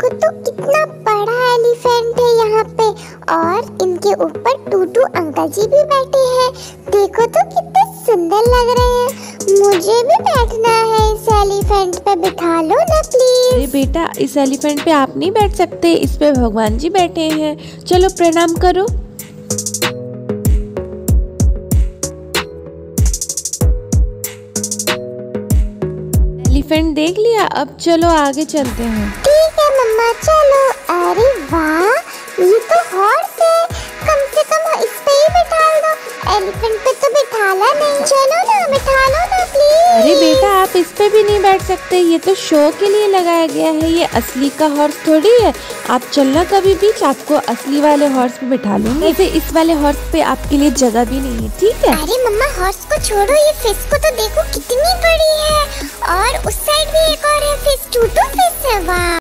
देखो तो कितना बड़ा एलिफेंट है यहाँ पे। और इनके ऊपर टूटू अंकल जी भी बैठे हैं। देखो तो कितने सुंदर लग रहे हैं। मुझे भी बैठना है इस एलिफेंट पे। बिठा लो ना प्लीज़ अरे बेटा, इस एलिफेंट पे आप नहीं बैठ सकते। इस पे भगवान जी बैठे हैं। चलो प्रणाम करो। एलिफेंट देख लिया। अब चलो आगे चलते हैं। मम्मा चलो। अरे वाह ये तो हॉर्स है कम से कम इस पे ही बिठा दो एलिफेंट पे तो बिठाला नहीं। चलो ना बिठा लो ना प्लीज़ अरे बेटा आप इस पे भी नहीं बैठ सकते। ये तो शो के लिए लगाया गया है। ये असली का हॉर्स थोड़ी है। आप चलना कभी बीच आपको असली वाले हॉर्स पे बिठा लूँगी। वैसे इस वाले हॉर्स पे आपके लिए जगह भी नहीं है ठीक है? अरे मम्मा हॉर्स को छोड़ो। ये फ़िश को तो देखो कितनी बड़ी है। और उस साइड भी एक और है। फ़िश टूटू फ़िश है वाह।